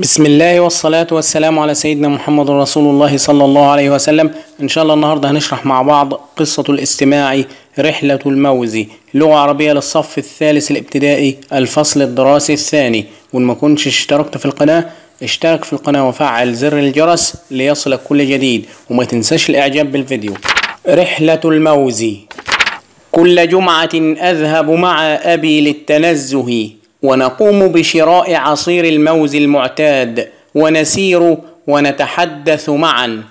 بسم الله والصلاة والسلام على سيدنا محمد رسول الله صلى الله عليه وسلم. إن شاء الله النهاردة هنشرح مع بعض قصة الاستماع رحلة الموز لغة عربية للصف الثالث الابتدائي الفصل الدراسي الثاني. وإن ما كنتش اشتركت في القناة اشترك في القناة وفعل زر الجرس ليصلك كل جديد وما تنساش الإعجاب بالفيديو. رحلة الموز. كل جمعة أذهب مع أبي للتنزه. ونقوم بشراء عصير الموز المعتاد ونسير ونتحدث معا.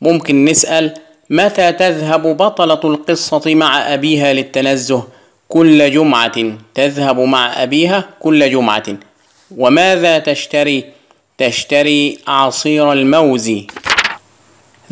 ممكن نسأل متى تذهب بطلة القصة مع أبيها للتنزه؟ كل جمعة. تذهب مع أبيها كل جمعة. وماذا تشتري؟ تشتري عصير الموز.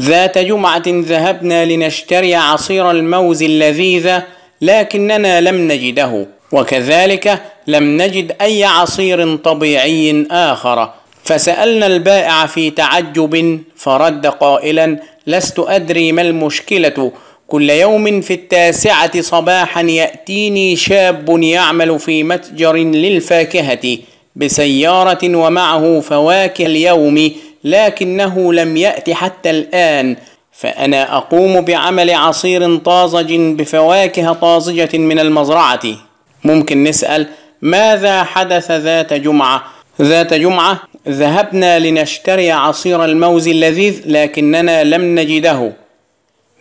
ذات جمعة ذهبنا لنشتري عصير الموز اللذيذ لكننا لم نجده. وكذلك لم نجد أي عصير طبيعي آخر. فسألنا البائع في تعجب فرد قائلا لست أدري ما المشكلة. كل يوم في التاسعة صباحا يأتيني شاب يعمل في متجر للفاكهة بسيارة ومعه فواكه اليوم لكنه لم يأت حتى الآن. فأنا أقوم بعمل عصير طازج بفواكه طازجة من المزرعة. ممكن نسأل ماذا حدث ذات جمعة؟ ذات جمعة ذهبنا لنشتري عصير الموز اللذيذ لكننا لم نجده.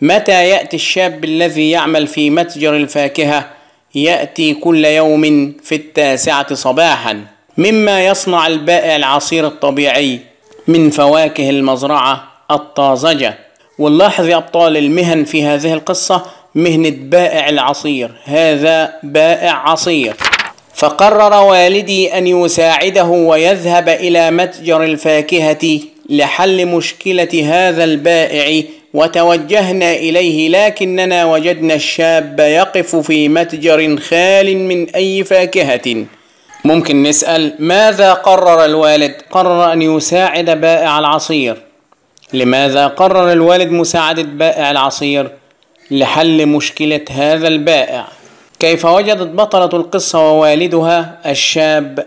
متى يأتي الشاب الذي يعمل في متجر الفاكهة؟ يأتي كل يوم في التاسعة صباحا. مما يصنع البائع العصير الطبيعي من فواكه المزرعة الطازجة. ونلاحظ يا أبطال المهن في هذه القصة مهنة بائع العصير. هذا بائع عصير. فقرر والدي أن يساعده ويذهب إلى متجر الفاكهة لحل مشكلة هذا البائع وتوجهنا إليه لكننا وجدنا الشاب يقف في متجر خال من أي فاكهة ممكن نسأل ماذا قرر الوالد؟ قرر أن يساعد بائع العصير لماذا قرر الوالد مساعدة بائع العصير؟ لحل مشكلة هذا البائع كيف وجدت بطلة القصة ووالدها الشاب؟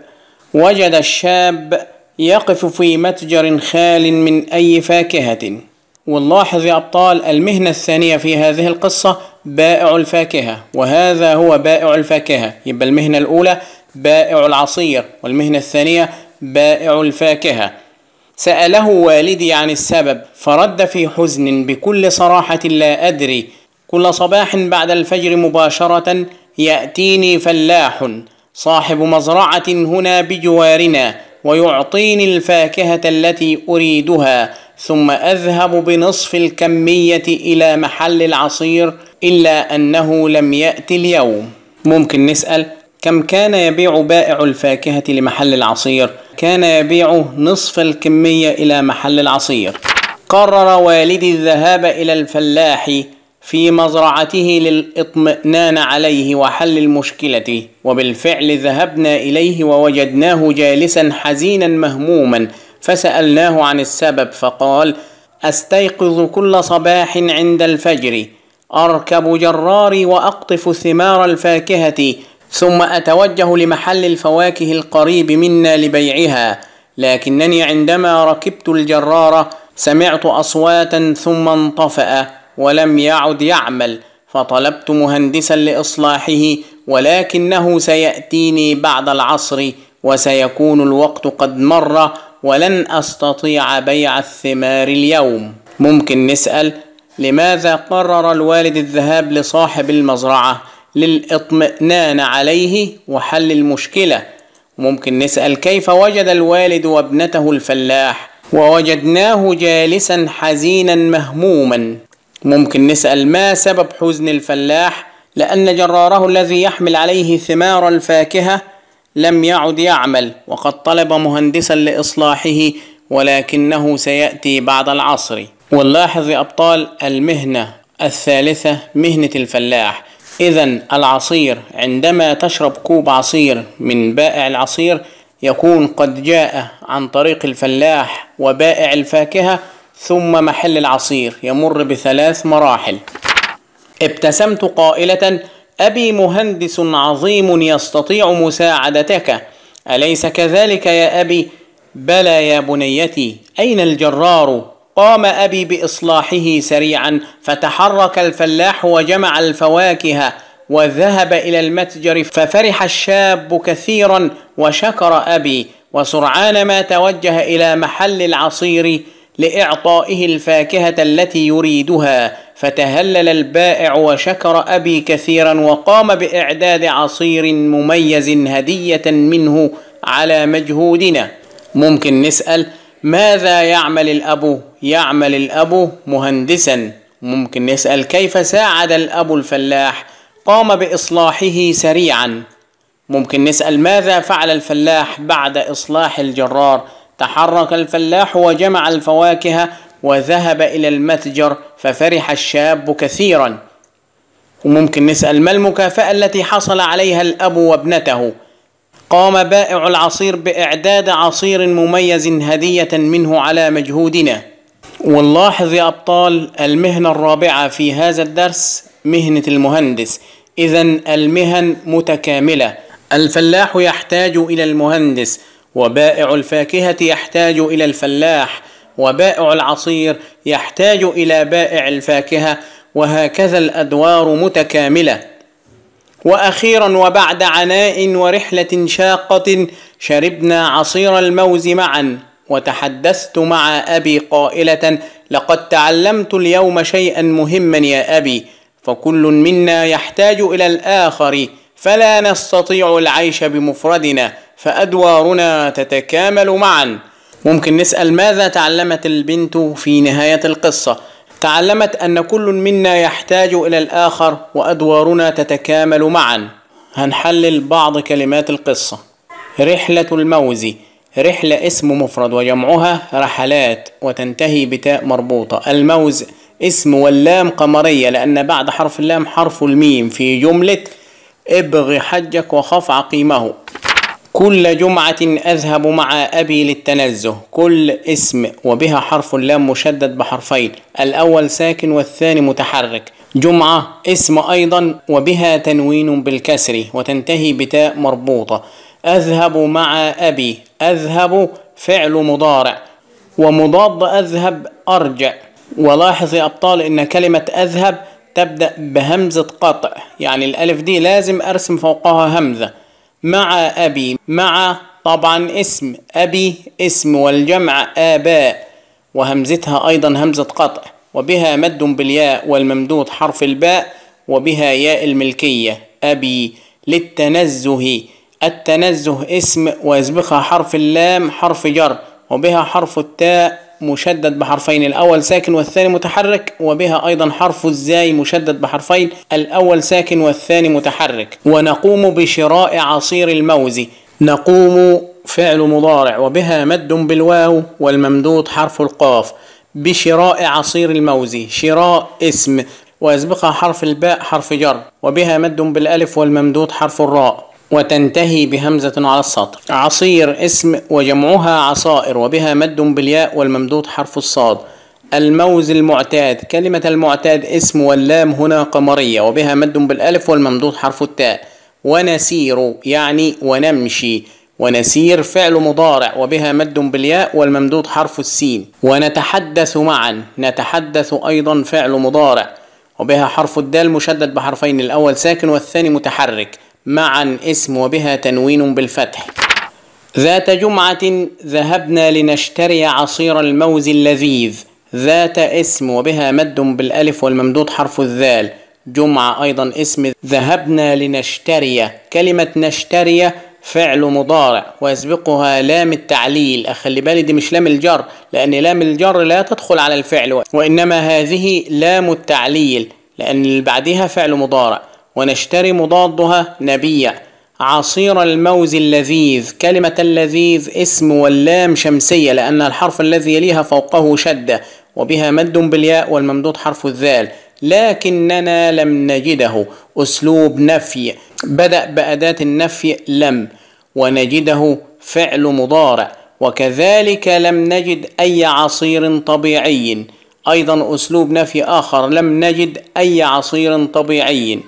وجد الشاب يقف في متجر خال من أي فاكهة. ونلاحظ يا أبطال المهنة الثانية في هذه القصة بائع الفاكهة وهذا هو بائع الفاكهة. يبقى المهنة الأولى بائع العصير والمهنة الثانية بائع الفاكهة. سأله والدي عن السبب فرد في حزن بكل صراحة لا أدري. كل صباح بعد الفجر مباشرة يأتيني فلاح صاحب مزرعة هنا بجوارنا ويعطيني الفاكهة التي أريدها ثم أذهب بنصف الكمية إلى محل العصير إلا أنه لم يأتي اليوم ممكن نسأل كم كان يبيع بائع الفاكهة لمحل العصير؟ كان يبيع نصف الكمية إلى محل العصير قرر والدي الذهاب إلى الفلاح في مزرعته للإطمئنان عليه وحل المشكلة وبالفعل ذهبنا إليه ووجدناه جالسا حزينا مهموما فسألناه عن السبب فقال أستيقظ كل صباح عند الفجر أركب جراري وأقطف ثمار الفاكهة ثم أتوجه لمحل الفواكه القريب منا لبيعها لكنني عندما ركبت الجرارة سمعت أصواتا ثم انطفأ. ولم يعد يعمل فطلبت مهندسا لإصلاحه ولكنه سيأتيني بعد العصر وسيكون الوقت قد مر ولن أستطيع بيع الثمار اليوم. ممكن نسأل لماذا قرر الوالد الذهاب لصاحب المزرعة؟ للإطمئنان عليه وحل المشكلة. ممكن نسأل كيف وجد الوالد وابنته الفلاح؟ ووجدناه جالسا حزينا مهموما. ممكن نسأل ما سبب حزن الفلاح؟ لأن جراره الذي يحمل عليه ثمار الفاكهة لم يعد يعمل وقد طلب مهندسا لإصلاحه ولكنه سيأتي بعد العصر. ونلاحظ يا أبطال المهنة الثالثة مهنة الفلاح. إذا العصير عندما تشرب كوب عصير من بائع العصير يكون قد جاء عن طريق الفلاح وبائع الفاكهة ثم محل العصير يمر بثلاث مراحل. ابتسمت قائلة أبي مهندس عظيم يستطيع مساعدتك. أليس كذلك يا أبي؟ بلى يا بنيتي أين الجرار؟ قام أبي بإصلاحه سريعا فتحرك الفلاح وجمع الفواكه وذهب إلى المتجر ففرح الشاب كثيرا وشكر أبي وسرعان ما توجه إلى محل العصير لإعطائه الفاكهة التي يريدها فتهلل البائع وشكر أبي كثيرا وقام بإعداد عصير مميز هدية منه على مجهودنا ممكن نسأل ماذا يعمل الأب؟ يعمل الأب مهندسا ممكن نسأل كيف ساعد الأب الفلاح؟ قام بإصلاحه سريعا ممكن نسأل ماذا فعل الفلاح بعد إصلاح الجرار؟ تحرك الفلاح وجمع الفواكه وذهب إلى المتجر ففرح الشاب كثيرا. وممكن نسأل ما المكافأة التي حصل عليها الأب وابنته؟ قام بائع العصير بإعداد عصير مميز هدية منه على مجهودنا. ونلاحظ يا أبطال المهنة الرابعة في هذا الدرس مهنة المهندس. إذا المهن متكاملة. الفلاح يحتاج إلى المهندس. وبائع الفاكهة يحتاج إلى الفلاح وبائع العصير يحتاج إلى بائع الفاكهة وهكذا الأدوار متكاملة. وأخيرا وبعد عناء ورحلة شاقة شربنا عصير الموز معا وتحدثت مع أبي قائلة لقد تعلمت اليوم شيئا مهما يا أبي فكل منا يحتاج إلى الآخر فلا نستطيع العيش بمفردنا فأدوارنا تتكامل معا. ممكن نسأل ماذا تعلمت البنت في نهاية القصة؟ تعلمت أن كل منا يحتاج إلى الآخر وأدوارنا تتكامل معا. هنحلل بعض كلمات القصة. رحلة الموز. رحلة اسم مفرد وجمعها رحلات وتنتهي بتاء مربوطة. الموز اسم واللام قمرية لأن بعد حرف اللام حرف الميم في جملة ابغ حجك وخف عقيمه. كل جمعة أذهب مع أبي للتنزه. كل اسم وبها حرف اللام مشدد بحرفين. الأول ساكن والثاني متحرك. جمعة اسم أيضا وبها تنوين بالكسر وتنتهي بتاء مربوطة. أذهب مع أبي. أذهب فعل مضارع. ومضاد أذهب أرجع. ولاحظ يا أبطال إن كلمة أذهب تبدأ بهمزة قطع. يعني الألف دي لازم أرسم فوقها همزة. مع أبي مع طبعا اسم. أبي اسم والجمع آباء. وهمزتها أيضا همزة قطع. وبها مد بالياء والممدود حرف الباء. وبها ياء الملكية. أبي للتنزه. التنزه اسم. ويسبقها حرف اللام حرف جر. وبها حرف التاء مشدد بحرفين. الأول ساكن والثاني متحرك وبها أيضا حرف الزاي مشدد بحرفين. الأول ساكن والثاني متحرك. ونقوم بشراء عصير الموز. نقوم فعل مضارع وبها مد بالواو والممدود حرف القاف. بشراء عصير الموز شراء اسم. ويسبقها حرف الباء حرف جر. وبها مد بالألف والممدود حرف الراء. وتنتهي بهمزة على السطر عصير اسم وجمعها عصائر وبها مد بالياء والممدود حرف الصاد. الموز المعتاد كلمة المعتاد اسم واللام هنا قمرية وبها مد بالألف والممدود حرف التاء. ونسير يعني ونمشي. ونسير فعل مضارع وبها مد بالياء والممدود حرف السين. ونتحدث معا نتحدث أيضا فعل مضارع. وبها حرف الدال مشدد بحرفين الأول ساكن والثاني متحرك. معا اسم وبها تنوين بالفتح. ذات جمعة ذهبنا لنشتري عصير الموز اللذيذ. ذات اسم وبها مد بالألف والممدود حرف الذال. جمعة أيضا اسم ذهبنا لنشتري. كلمة نشتري فعل مضارع ويسبقها لام التعليل. أخلي بالي دي مش لام الجر لأن لام الجر لا تدخل على الفعل وإنما هذه لام التعليل لأن بعدها فعل مضارع. ونشتري مضادها نبيع عصير الموز اللذيذ كلمة اللذيذ اسم واللام شمسية لأن الحرف الذي يليها فوقه شدة وبها مد بالياء والممدود حرف الذال. لكننا لم نجده. أسلوب نفي. بدأ بأداة النفي لم ونجده فعل مضارع. وكذلك لم نجد أي عصير طبيعي. أيضا أسلوب نفي آخر. لم نجد أي عصير طبيعي.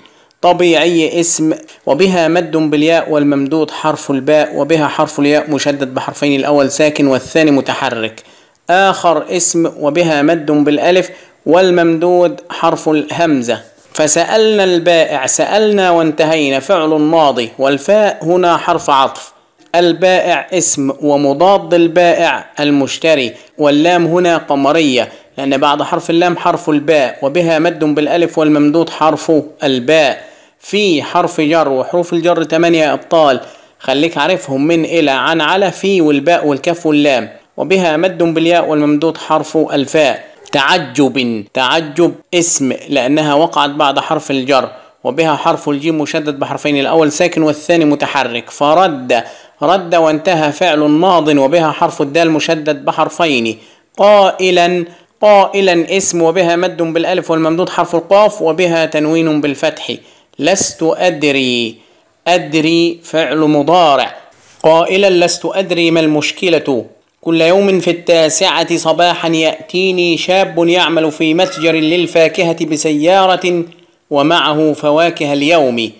طبيعي اسم وبها مد بالياء والممدود حرف الباء وبها حرف الياء مشدد بحرفين الأول ساكن والثاني متحرك. آخر اسم وبها مد بالألف والممدود حرف الهمزة. فسألنا البائع سألنا وانتهينا فعل ماضي والفاء هنا حرف عطف. البائع اسم ومضاد البائع المشتري واللام هنا قمرية. لأن بعد حرف اللام حرف الباء وبها مد بالألف والممدود حرف الباء. في حرف جر وحروف الجر ثمانية أبطال. خليك عارفهم من إلى عن على في والباء والكاف واللام. وبها مد بالياء والممدود حرف الفاء. تعجب تعجب اسم لأنها وقعت بعد حرف الجر. وبها حرف الجيم مشدد بحرفين الأول ساكن والثاني متحرك. فرد رد وانتهى فعل ماض. وبها حرف الدال مشدد بحرفين. قائلا قائلا اسم وبها مد بالألف والممدود حرف القاف وبها تنوين بالفتح. لست أدري. أدري فعل مضارع. قائلا لست أدري ما المشكلة. كل يوم في التاسعة صباحا يأتيني شاب يعمل في متجر للفاكهة بسيارة ومعه فواكه اليوم.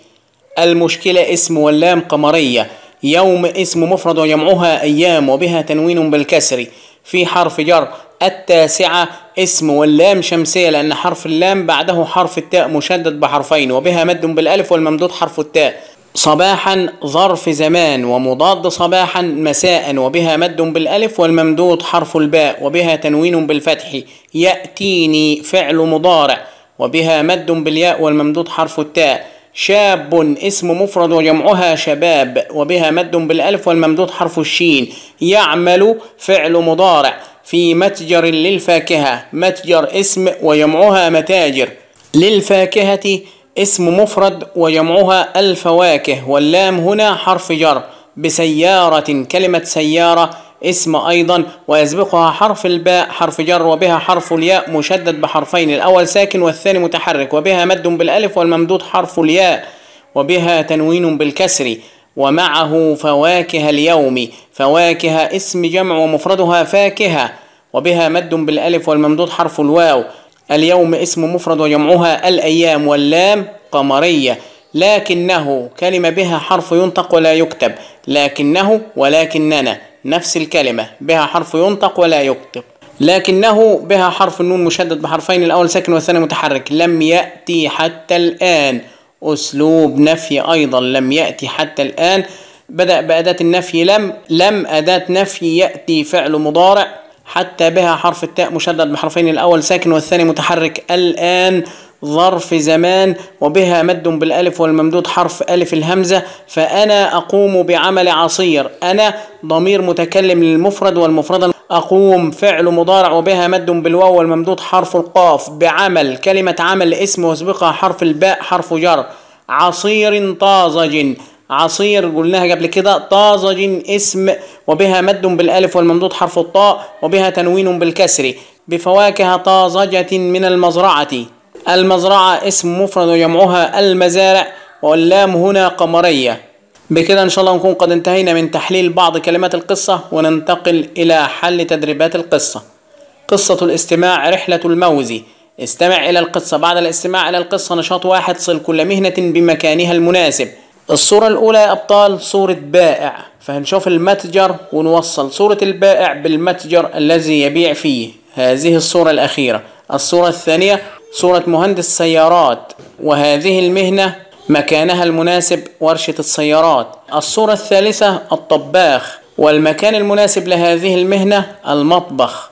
المشكلة اسم واللام قمرية. يوم اسم مفرد وجمعها أيام وبها تنوين بالكسر. في حرف جر. التاسعة اسم واللام شمسية لأن حرف اللام بعده حرف التاء مشدد بحرفين وبها مد بالألف والممدود حرف التاء. صباحا ظرف زمان ومضاد صباحا مساء وبها مد بالألف والممدود حرف الباء وبها تنوين بالفتح. يأتيني فعل مضارع وبها مد بالياء والممدود حرف التاء. شاب اسم مفرد وجمعها شباب وبها مد بالألف والممدود حرف الشين. يعمل فعل مضارع في متجر للفاكهة. متجر اسم وجمعها متاجر. للفاكهة اسم مفرد وجمعها الفواكه واللام هنا حرف جر. بسيارة كلمة سيارة اسم أيضا ويسبقها حرف الباء حرف جر وبها حرف الياء مشدد بحرفين الأول ساكن والثاني متحرك وبها مد بالألف والممدود حرف الياء وبها تنوين بالكسر ومعه فواكه اليوم فواكه اسم جمع ومفردها فاكهة وبها مد بالألف والممدود حرف الواو اليوم اسم مفرد وجمعها الأيام واللام قمرية لكنه كلمة بها حرف ينطق ولا يكتب لكنه ولكننا. نفس الكلمة بها حرف ينطق ولا يكتب. لكنه بها حرف النون مشدد بحرفين الأول ساكن والثاني متحرك. لم يأتي حتى الآن. أسلوب نفي أيضا. لم يأتي حتى الآن. بدأ بأداة النفي لم لم أداة نفي يأتي فعل مضارع. حتى بها حرف التاء مشدد بحرفين الأول ساكن والثاني متحرك. الآن ظرف زمان وبها مد بالألف والممدود حرف ألف الهمزة فأنا أقوم بعمل عصير. أنا ضمير متكلم للمفرد والمفرد أقوم فعل مضارع وبها مد بالواو والممدود حرف القاف بعمل. كلمة عمل اسم وسبقها حرف الباء حرف جر. عصير طازج. عصير قلناها قبل كده طازج اسم وبها مد بالألف والممدود حرف الطاء وبها تنوين بالكسر. بفواكه طازجة من المزرعة. المزرعة اسم مفرد وجمعها المزارع واللام هنا قمرية. بكده إن شاء الله نكون قد انتهينا من تحليل بعض كلمات القصة وننتقل إلى حل تدريبات القصة. قصة الاستماع رحلة الموزي. استمع إلى القصة. بعد الاستماع إلى القصة نشاط واحد صل كل مهنة بمكانها المناسب. الصورة الأولى يا أبطال صورة بائع. فهنشوف المتجر ونوصل صورة البائع بالمتجر الذي يبيع فيه. هذه الصورة الأخيرة. الصورة الثانية صورة مهندس سيارات وهذه المهنة مكانها المناسب ورشة السيارات. الصورة الثالثة الطباخ والمكان المناسب لهذه المهنة المطبخ.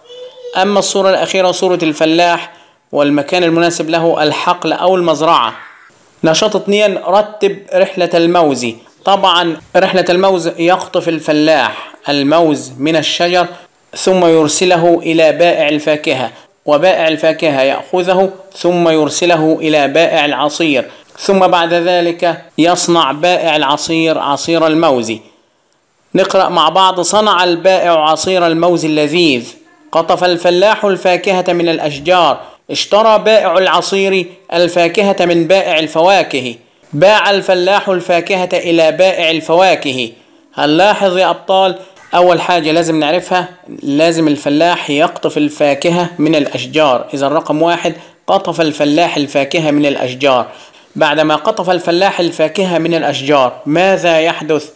أما الصورة الأخيرة صورة الفلاح والمكان المناسب له الحقل أو المزرعة. نشاط اثنين رتب رحلة الموز. طبعا رحلة الموز يقطف الفلاح الموز من الشجر ثم يرسله إلى بائع الفاكهة. وبائع الفاكهة يأخذه ثم يرسله إلى بائع العصير ثم بعد ذلك يصنع بائع العصير عصير الموز نقرأ مع بعض صنع البائع عصير الموز اللذيذ. قطف الفلاح الفاكهة من الأشجار. اشترى بائع العصير الفاكهة من بائع الفواكه. باع الفلاح الفاكهة إلى بائع الفواكه. هنلاحظ يا أبطال؟ أول حاجة لازم نعرفها لازم الفلاح يقطف الفاكهة من الأشجار. إذا رقم واحد قطف الفلاح الفاكهة من الأشجار. بعدما قطف الفلاح الفاكهة من الأشجار ماذا يحدث؟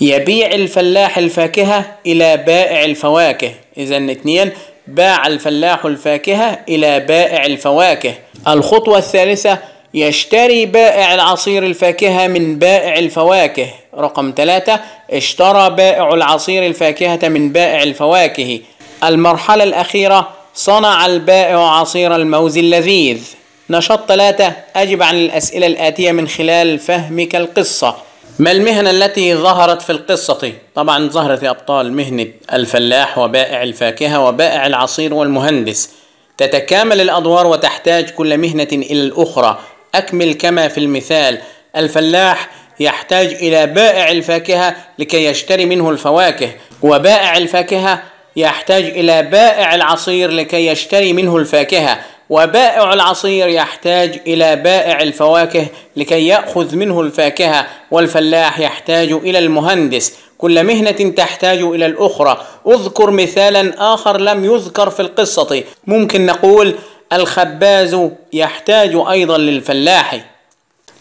يبيع الفلاح الفاكهة إلى بائع الفواكه. إذا اثنين باع الفلاح الفاكهة إلى بائع الفواكه. الخطوة الثالثة يشتري بائع العصير الفاكهة من بائع الفواكه. رقم ثلاثة اشترى بائع العصير الفاكهة من بائع الفواكه. المرحلة الأخيرة صنع البائع عصير الموز اللذيذ. نشاط ثلاثة أجب عن الأسئلة الآتية من خلال فهمك القصة. ما المهنة التي ظهرت في القصة؟ طبعا ظهرت أبطال مهنة الفلاح وبائع الفاكهة وبائع العصير والمهندس. تتكامل الأدوار وتحتاج كل مهنة إلى الأخرى. أكمل كما في المثال الفلاح يحتاج إلى بائع الفاكهة لكي يشتري منه الفواكه. وبائع الفاكهة يحتاج إلى بائع العصير لكي يشتري منه الفاكهة. وبائع العصير يحتاج إلى بائع الفواكه لكي يأخذ منه الفاكهة. والفلاح يحتاج إلى المهندس. كل مهنة تحتاج إلى الأخرى. أذكر مثالا آخر لم يذكر في القصة. ممكن نقول الخباز يحتاج أيضا للفلاح.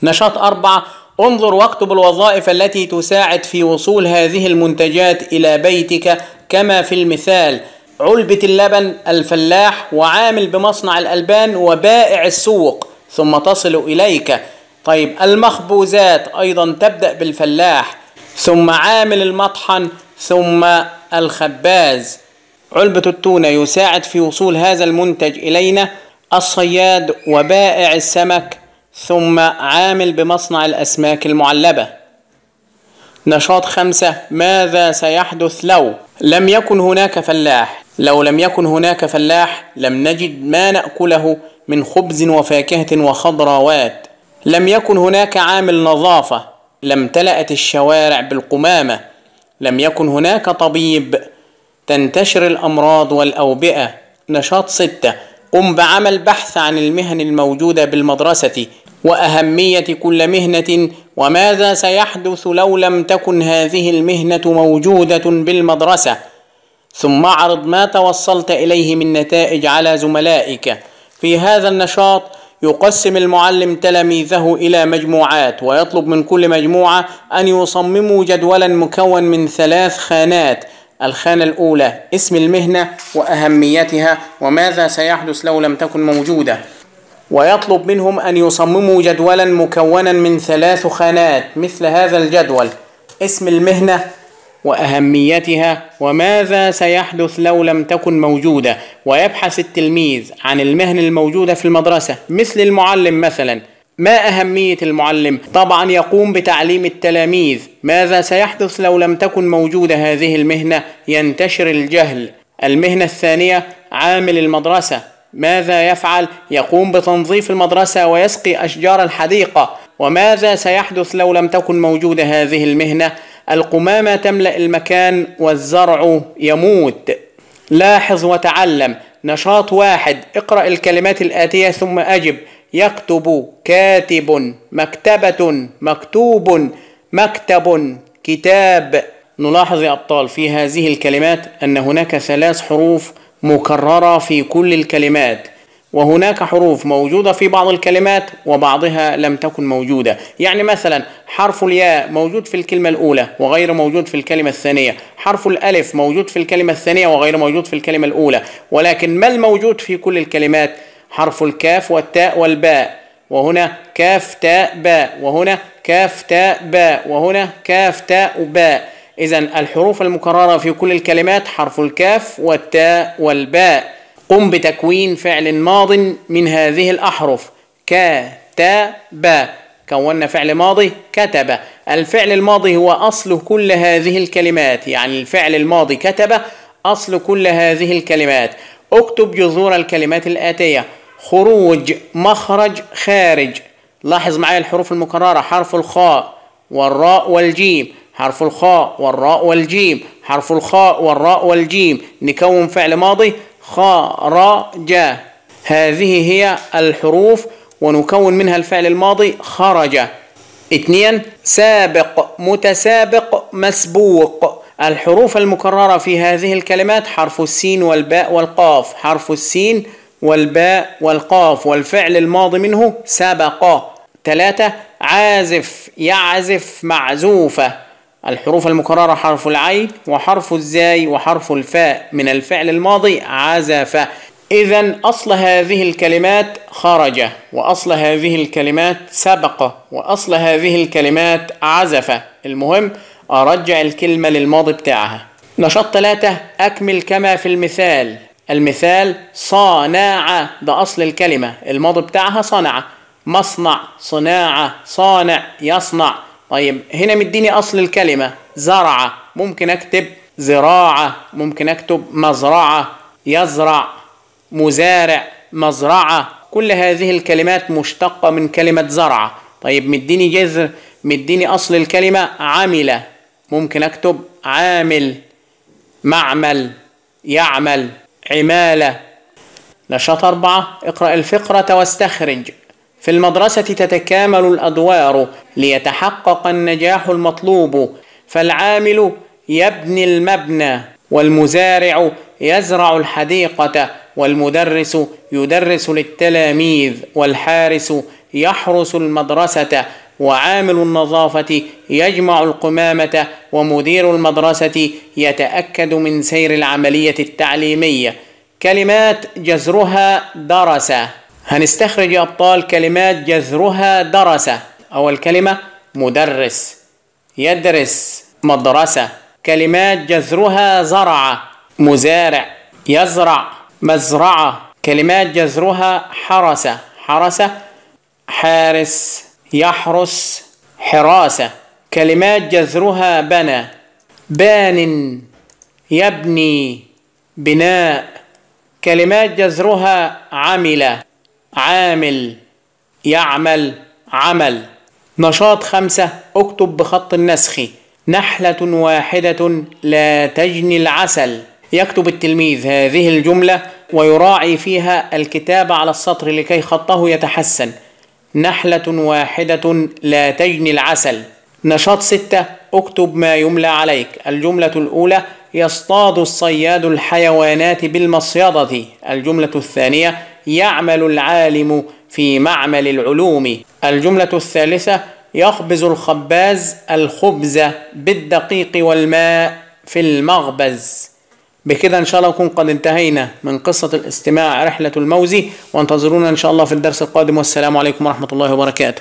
نشاط أربعة انظر واكتب الوظائف التي تساعد في وصول هذه المنتجات إلى بيتك كما في المثال. علبة اللبن الفلاح وعامل بمصنع الألبان وبائع السوق ثم تصل إليك. طيب المخبوزات أيضا تبدأ بالفلاح ثم عامل المطحن ثم الخباز. علبة التونة يساعد في وصول هذا المنتج إلينا الصياد وبائع السمك ثم عامل بمصنع الأسماك المعلبة. نشاط خمسة ماذا سيحدث لو لم يكن هناك فلاح؟ لو لم يكن هناك فلاح لم نجد ما نأكله من خبز وفاكهة وخضروات. لم يكن هناك عامل نظافة. لم تلأت الشوارع بالقمامة. لم يكن هناك طبيب تنتشر الأمراض والأوبئة. نشاط ستة قم بعمل بحث عن المهن الموجودة بالمدرسة وأهمية كل مهنة وماذا سيحدث لو لم تكن هذه المهنة موجودة بالمدرسة. ثم اعرض ما توصلت إليه من نتائج على زملائك. في هذا النشاط يقسم المعلم تلاميذه إلى مجموعات ويطلب من كل مجموعة أن يصمموا جدولا مكون من ثلاث خانات. الخانة الأولى اسم المهنة وأهميتها وماذا سيحدث لو لم تكن موجودة. ويطلب منهم أن يصمموا جدولا مكونا من ثلاث خانات مثل هذا الجدول اسم المهنة وأهميتها وماذا سيحدث لو لم تكن موجودة. ويبحث التلميذ عن المهن الموجودة في المدرسة مثل المعلم مثلا. ما أهمية المعلم؟ طبعا يقوم بتعليم التلاميذ. ماذا سيحدث لو لم تكن موجودة هذه المهنة؟ ينتشر الجهل. المهنة الثانية عامل المدرسة. ماذا يفعل؟ يقوم بتنظيف المدرسة ويسقي أشجار الحديقة. وماذا سيحدث لو لم تكن موجودة هذه المهنة؟ القمامة تملأ المكان والزرع يموت. لاحظ وتعلم. نشاط واحد. اقرأ الكلمات الآتية ثم أجب. يكتب كاتب مكتبة مكتوب مكتب كتاب. نلاحظ يا أبطال في هذه الكلمات أن هناك ثلاث حروف مكررة في كل الكلمات وهناك حروف موجودة في بعض الكلمات وبعضها لم تكن موجودة. يعني مثلا حرف الياء موجود في الكلمة الأولى وغير موجود في الكلمة الثانية. حرف الألف موجود في الكلمة الثانية وغير موجود في الكلمة الأولى. ولكن ما الموجود في كل الكلمات؟ حرف الكاف والتاء والباء. وهنا كاف تاء باء. وهنا كاف تاء باء. وهنا كاف تاء باء. إذا الحروف المكررة في كل الكلمات حرف الكاف والتاء والباء. قم بتكوين فعل ماض من هذه الأحرف. كتب كونا فعل ماضي كتب. الفعل الماضي هو أصل كل هذه الكلمات. يعني الفعل الماضي كتب أصل كل هذه الكلمات. اكتب جذور الكلمات الآتية. خروج مخرج خارج. لاحظ معايا الحروف المكررة حرف الخاء والراء والجيم. حرف الخاء والراء والجيم. حرف الخاء والراء والجيم. نكون فعل ماضي. خرج. هذه هي الحروف ونكون منها الفعل الماضي. خرج. اثنين سابق متسابق مسبوق. الحروف المكررة في هذه الكلمات حرف السين والباء والقاف. حرف السين والباء والقاف والفعل الماضي منه سبق. ثلاثة عازف يعزف معزوفة. الحروف المكررة حرف العين وحرف الزاي وحرف الفاء. من الفعل الماضي عزف. إذا أصل هذه الكلمات خرج وأصل هذه الكلمات سبق وأصل هذه الكلمات عزف. المهم أرجع الكلمة للماضي بتاعها. نشاط ثلاثة أكمل كما في المثال. المثال صانع ده أصل الكلمة. الماضي بتاعها صنع مصنع صناعة. صانع يصنع. طيب هنا مديني أصل الكلمة. زرع. ممكن أكتب زراعة. ممكن أكتب مزرعة. يزرع. مزارع. مزرعة. كل هذه الكلمات مشتقة من كلمة زرع. طيب مديني جذر مديني أصل الكلمة عمل. ممكن أكتب عامل. معمل. يعمل. عمالة. نشاط أربعة. اقرأ الفقرة واستخرج. في المدرسة تتكامل الأدوار ليتحقق النجاح المطلوب. فالعامل يبني المبنى والمزارع يزرع الحديقة والمدرس يدرس للتلاميذ والحارس يحرس المدرسة وعامل النظافة يجمع القمامة ومدير المدرسة يتأكد من سير العملية التعليمية. كلمات جذرها درس هنستخرج أبطال كلمات جذرها درس أول كلمة مدرس. يدرس. مدرسة. كلمات جذرها زرع. مزارع. يزرع. مزرعة. كلمات جذرها حرس. حرس. حارس. يحرس حراسة. كلمات جذرها بنى. بان يبني بناء. كلمات جذرها عمل. عامل يعمل عمل. نشاط خمسة. اكتب بخط النسخ. نحلة واحدة لا تجني العسل. يكتب التلميذ هذه الجملة ويراعي فيها الكتابة على السطر لكي خطه يتحسن. نحلة واحدة لا تجني العسل. نشاط ستة اكتب ما يملى عليك. الجملة الأولى يصطاد الصياد الحيوانات بالمصيدة. الجملة الثانية يعمل العالم في معمل العلوم. الجملة الثالثة يخبز الخباز الخبز بالدقيق والماء في المخبز بكده إن شاء الله نكون قد انتهينا من قصة الاستماع رحلة الموزي وانتظرونا إن شاء الله في الدرس القادم والسلام عليكم ورحمة الله وبركاته.